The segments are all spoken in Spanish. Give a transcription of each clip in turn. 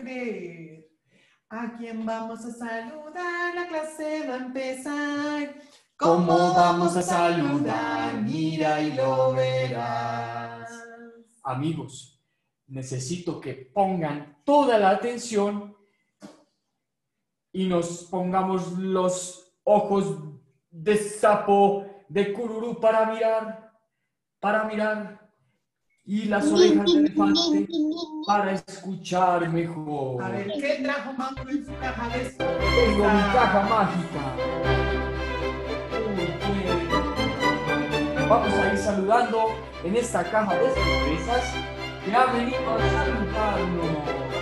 creer. ¿A quién vamos a saludar? La clase va a empezar. ¿Cómo vamos a saludar? Mira y lo verás. Amigos, necesito que pongan toda la atención y nos pongamos los ojos de sapo, de cururú para mirar, para mirar y las orejas de elefante para escuchar mejor. A ver, ¿qué trajo Mango en su caja de Tengo mi caja mágica. Vamos a ir saludando en esta caja de sorpresas que ha venido a saludarnos.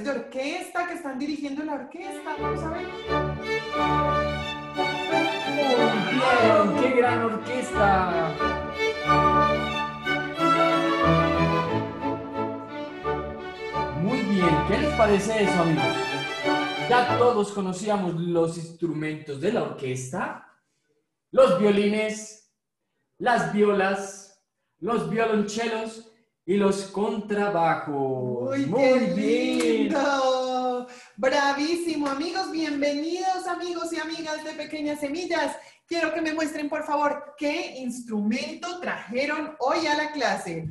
De orquesta que están dirigiendo la orquesta. Vamos a ver. Muy bien, qué gran orquesta. Muy bien, ¿qué les parece eso, amigos? Ya todos conocíamos los instrumentos de la orquesta, los violines, las violas, los violonchelos y los contrabajos. Uy, qué lindo. Bravísimo, amigos. Bienvenidos, amigos y amigas de Pequeñas Semillas. Quiero que me muestren, por favor, qué instrumento trajeron hoy a la clase.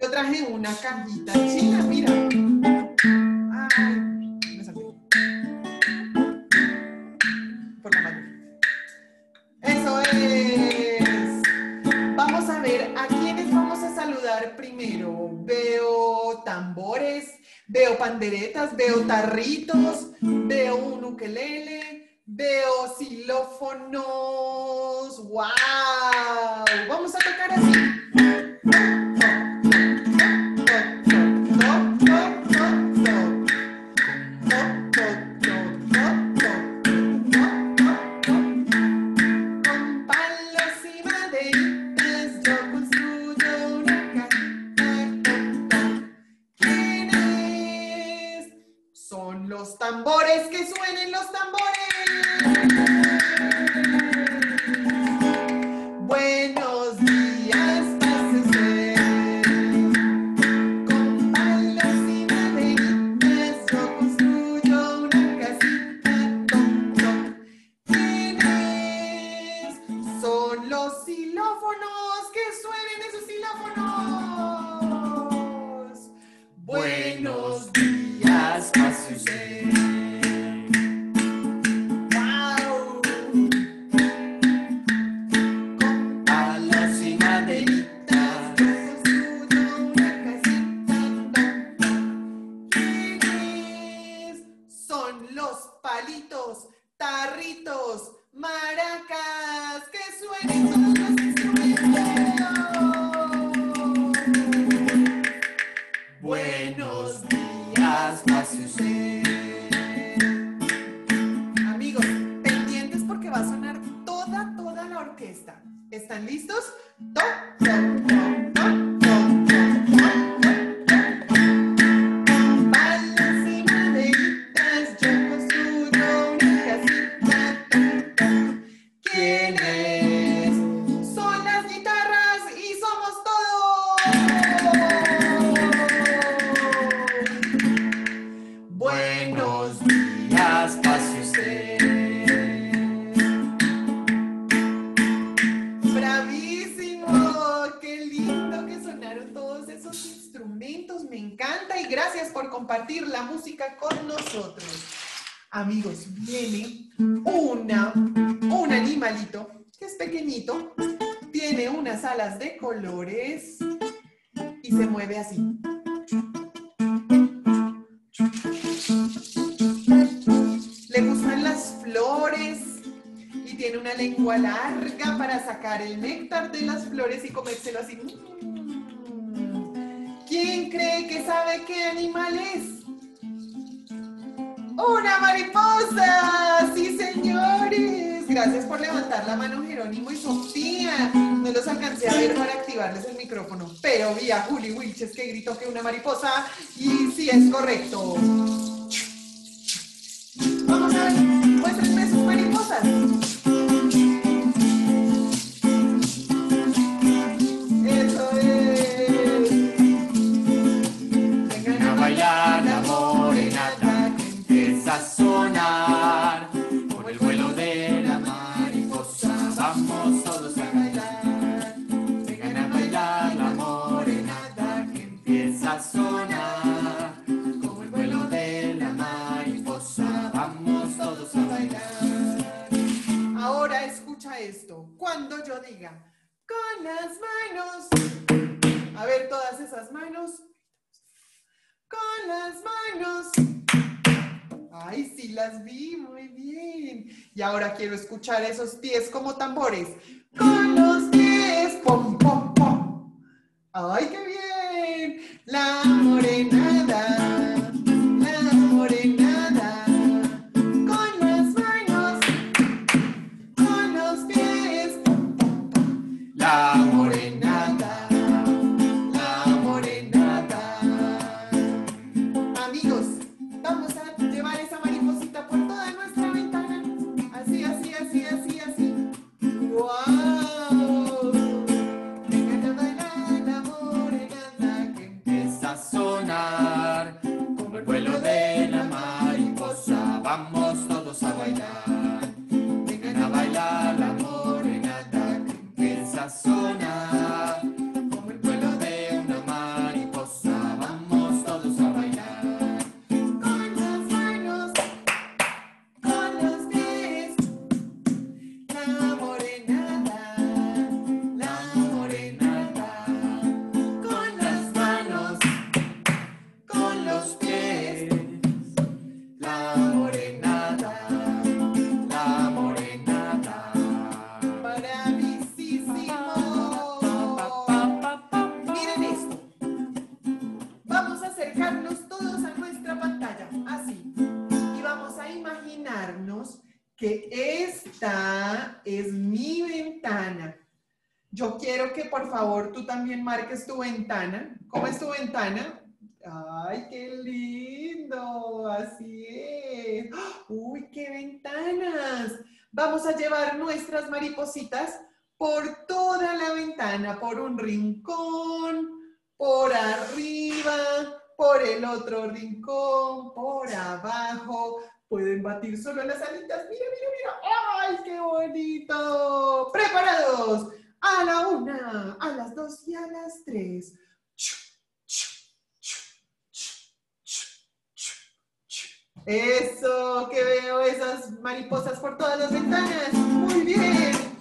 Yo traje una cajita china, mira. Veo panderetas, veo tarritos, veo un ukelele, veo xilófonos. ¡Wow! Vamos a tocar así. Tambores que suenen los tambores? Palitos, tarritos, maracas? ¡Que suenen todos los instrumentos! Buenos días. Amigos, pendientes porque va a sonar toda, toda la orquesta. ¿Están listos? Compartir la música con nosotros. Amigos, viene una, un animalito que es pequeñito, tiene unas alas de colores y se mueve así. Le gustan las flores y tiene una lengua larga para sacar el néctar de las flores y comérselo así. ¿Quién cree que sabe qué animal es? ¡Una mariposa! ¡Sí, señores! Gracias por levantar la mano, Jerónimo y Sofía. No los alcancé a ver para activarles el micrófono, pero vi a Juli Wilches que gritó que una mariposa y sí es correcto. Vamos a ver, muéstrenme sus mariposas. Ay, sí las vi, muy bien. Y ahora quiero escuchar esos pies como tambores. Con los pies, pom, pom, pom. Ay, qué bien. La morenada, que por favor tú también marques tu ventana. ¿Cómo es tu ventana? ¡Ay, qué lindo! Así es. ¡Uy, qué ventanas! Vamos a llevar nuestras maripositas por toda la ventana, por un rincón, por arriba, por el otro rincón, por abajo. Pueden batir solo las alitas. Mira, mira, mira. ¡Ay, qué bonito! ¡Preparados! A la una, a las dos y a las tres. Eso, que veo esas mariposas por todas las ventanas. Muy bien.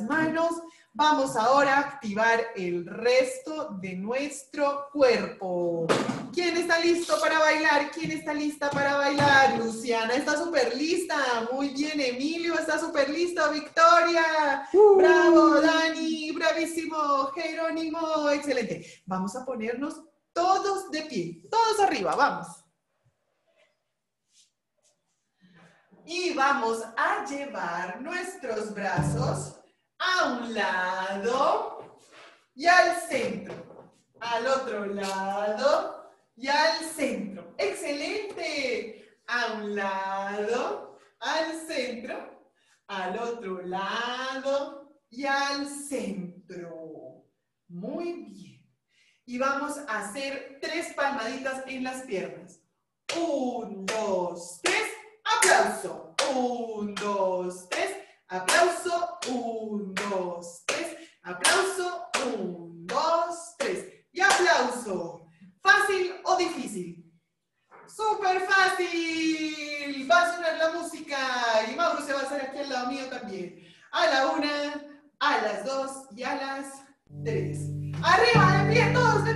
Manos. Vamos ahora a activar el resto de nuestro cuerpo. ¿Quién está listo para bailar? ¿Quién está lista para bailar? Luciana está súper lista. Muy bien, Emilio está súper listo. Victoria. Bravo, Dani. Bravísimo. Jerónimo. Excelente. Vamos a ponernos todos de pie. Todos arriba. Vamos. Y vamos a llevar nuestros brazos a un lado y al centro. Al otro lado y al centro. ¡Excelente! A un lado, al centro, al otro lado y al centro. Muy bien. Y vamos a hacer tres palmaditas en las piernas. Un, dos, tres. Aplauso. Un, dos, tres. Aplauso. Un, dos, tres. Aplauso. Un, dos, tres. Y aplauso. ¿Fácil o difícil? ¡Súper fácil! Va a sonar la música y Mauro se va a hacer aquí al lado mío también. A la una, a las dos y a las tres. ¡Arriba, de pie, todos de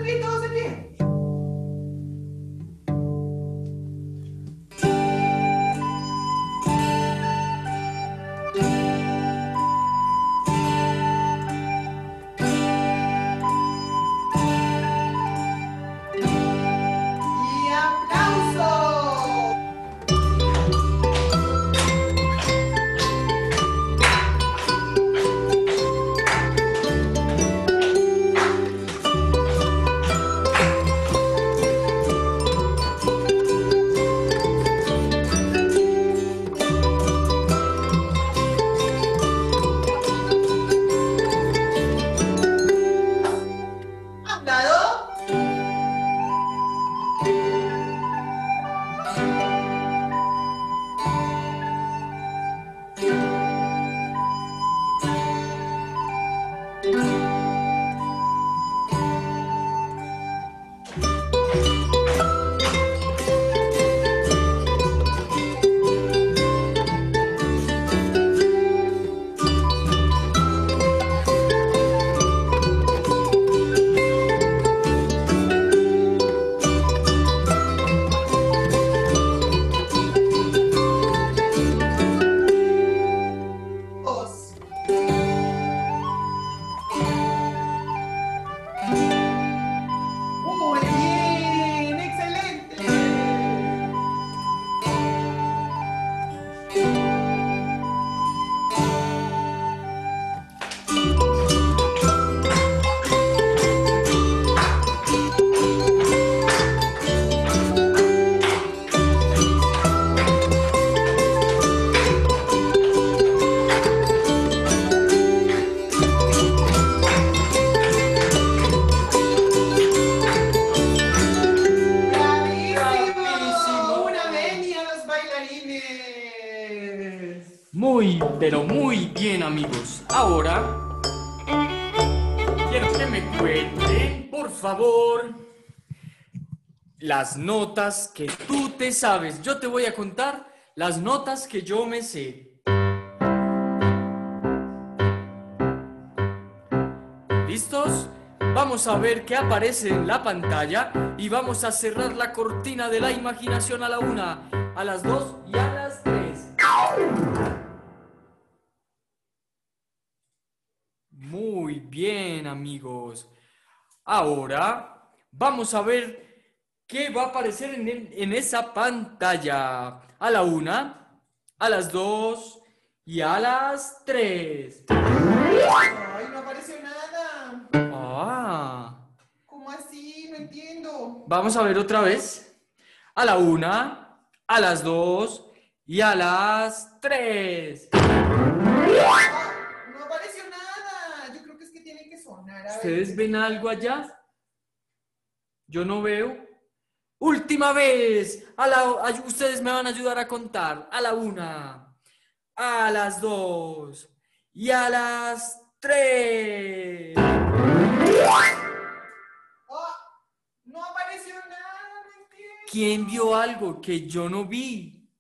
las notas que tú te sabes. Yo te voy a contar las notas que yo me sé. ¿Listos? Vamos a ver qué aparece en la pantalla y vamos a cerrar la cortina de la imaginación a la una, a las dos y a las tres. Muy bien, amigos. Ahora vamos a ver qué va a aparecer en, el- en esa pantalla. A la una, a las dos y a las tres. Ay, no apareció nada. Ah, ¿Cómo así? No entiendo. vamos a ver otra vez. A la una, a las dos y a las tres. No apareció nada. Yo creo que es que tiene que sonar. A ver. ¿Ustedes ven algo allá? Yo no veo. Última vez. A la, ustedes me van a ayudar a contar. A la una, a las dos y a las tres. Ah, no apareció nada. No entiendo. ¿Quién vio algo que yo no vi?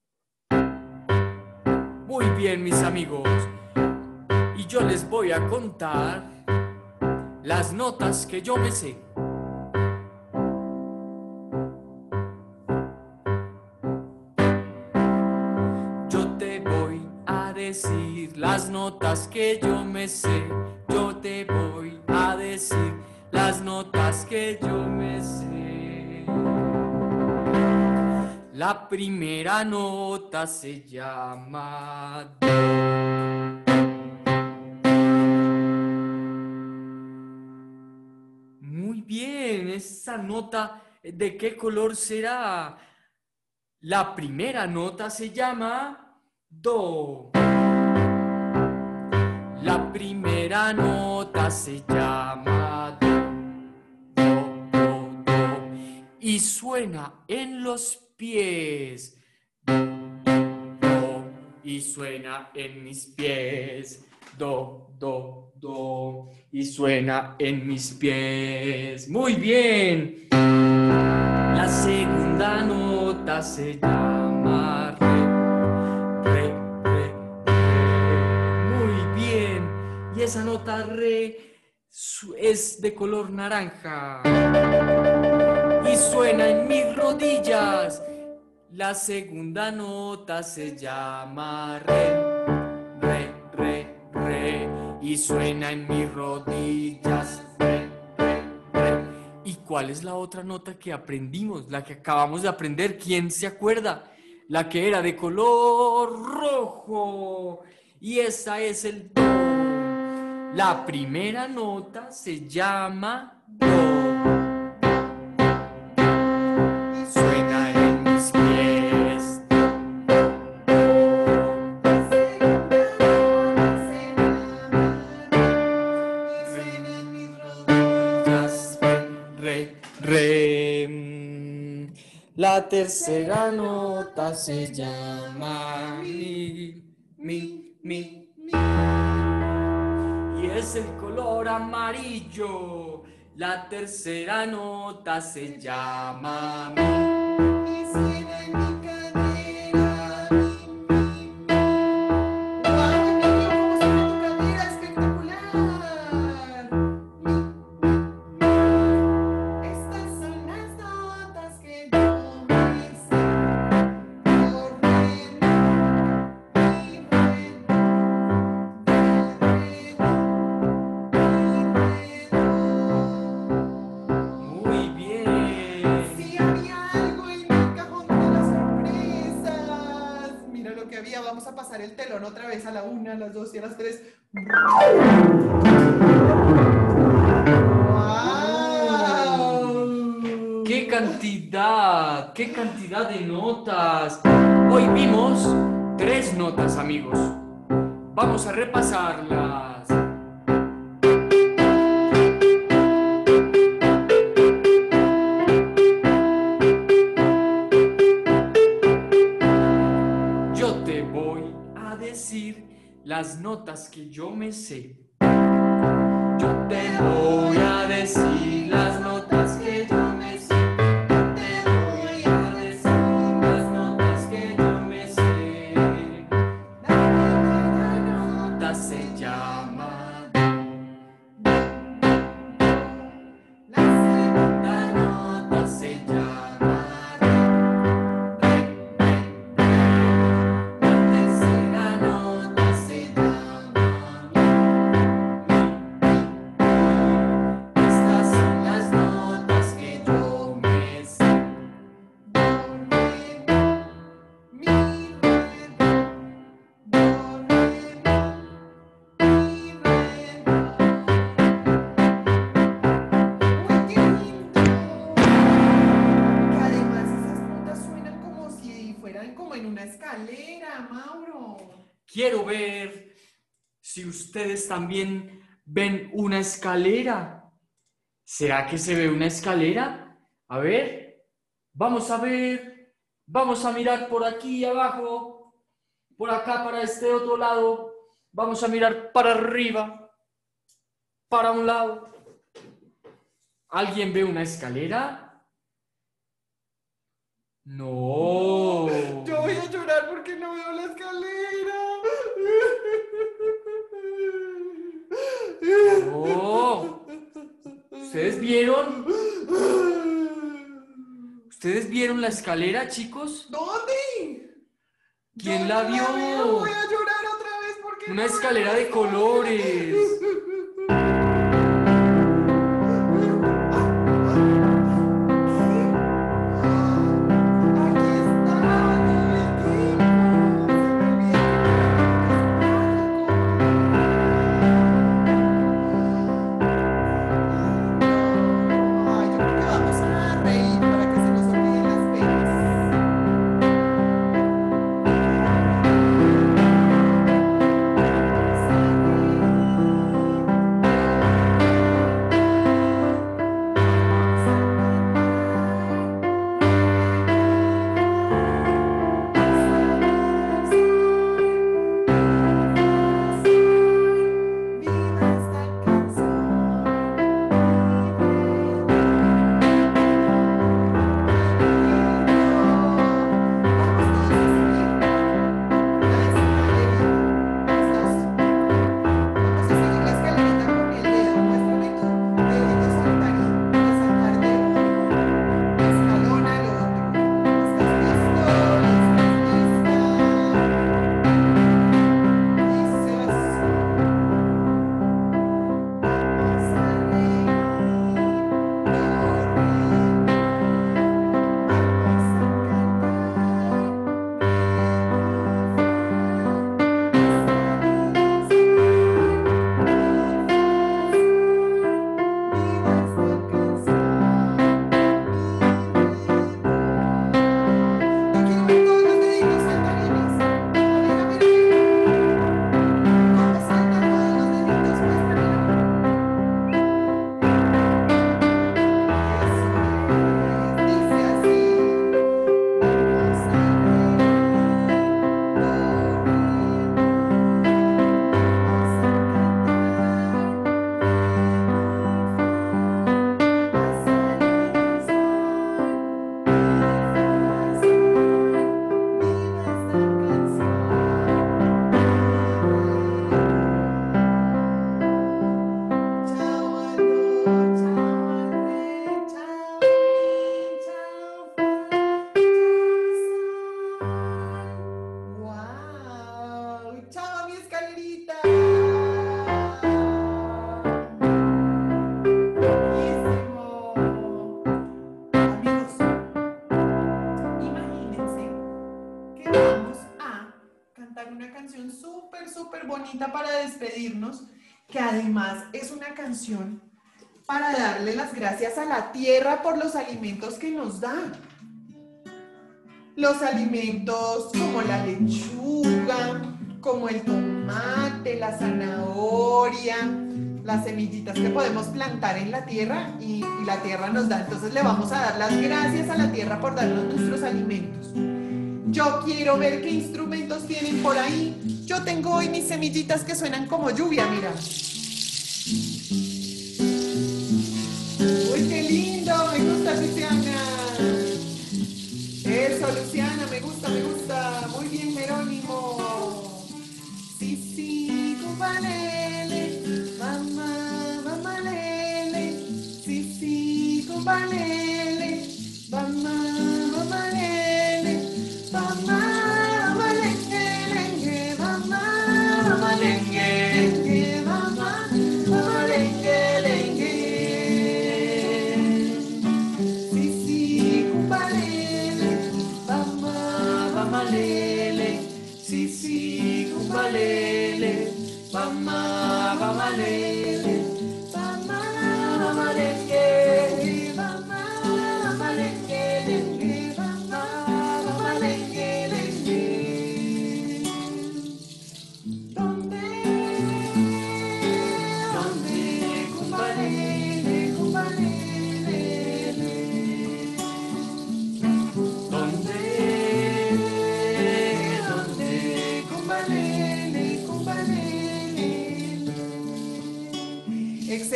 Muy bien, mis amigos. Y yo les voy a contar las notas que yo me sé. Las notas que yo me sé. Yo te voy a decir las notas que yo me sé. La primera nota se llama. Muy bien, esa nota, ¿de qué color será? La primera nota se llama Do. La primera nota se llama Do, Do, Do. Y suena en los pies. Do, Do. Y suena en mis pies. Do, Do, Do. Y suena en mis pies. Muy bien. La segunda nota se llama Su- es de color naranja. Y suena en mis rodillas. La segunda nota se llama Re, Re, Re, Re. Y suena en mis rodillas. Re, Re, Re. ¿Y cuál es la otra nota que aprendimos? La que acabamos de aprender. ¿Quién se acuerda? La que era de color rojo. Y esa es el do. La primera nota se llama do. Suena en mis pies. Las re, re, mm. La tercera nota se llama mi, mi, mi, es el color amarillo. La tercera nota se llama. Vamos a pasar el telón otra vez a la una, a las dos y a las tres. ¡Qué cantidad! ¡Qué cantidad de notas! Hoy vimos tres notas, amigos. Vamos a repasarlas. Las notas que yo me sé. Yo te voy a decir las Quiero ver si ustedes también ven una escalera. ¿Será que se ve una escalera? A ver, vamos a ver, vamos a mirar por aquí abajo, por acá para este otro lado, vamos a mirar para arriba, para un lado. ¿Alguien ve una escalera? No. Yo voy a llorar porque no veo la escalera. Oh. ¿Ustedes vieron? ¿Ustedes vieron la escalera, chicos? ¿Dónde? ¿Quién Yo la no vio? veo, Voy a llorar otra vez porque Una no escalera de la colores. Para despedirnos, que además es una canción para darle las gracias a la tierra por los alimentos que nos da. Los alimentos como la lechuga, como el tomate, la zanahoria, las semillitas que podemos plantar en la tierra y, la tierra nos da. Entonces le vamos a dar las gracias a la tierra por darnos nuestros alimentos. Yo quiero ver qué instrumentos tienen por ahí. Yo tengo hoy mis semillitas que suenan como lluvia, mira. Uy, qué lindo, me gusta Luciana. Eso, Luciana, me gusta, me gusta. Muy bien, Jerónimo. Sí, sí,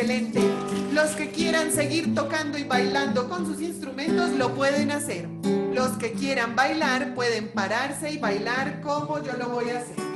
Excelente. Los que quieran seguir tocando y bailando con sus instrumentos lo pueden hacer. Los que quieran bailar pueden pararse y bailar como yo lo voy a hacer.